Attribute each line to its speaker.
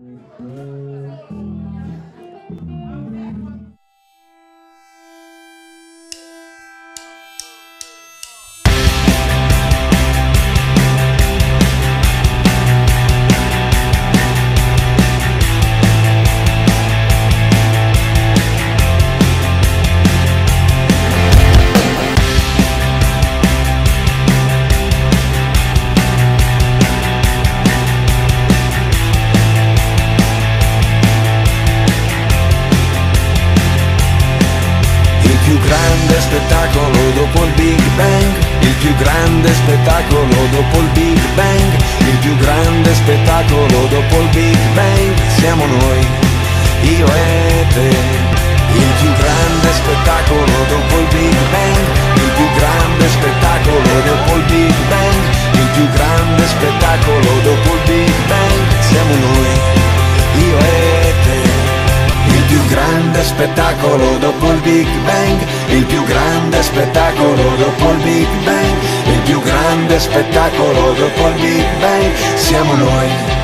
Speaker 1: Il grande spettacolo dopo il Big Bang, il più grande spettacolo dopo il Big Bang, il più grande spettacolo dopo il Big Bang, siamo noi, io e te. Il più grande spettacolo dopo il Big Bang, il più grande spettacolo dopo il Big Bang, il più grande spettacolo dopo il Big Bang, siamo noi, io e te. Il più grande spettacolo dopo il Big Bang, il più grande spettacolo dopo il Big Bang, il più grande spettacolo dopo il Big Bang, siamo noi,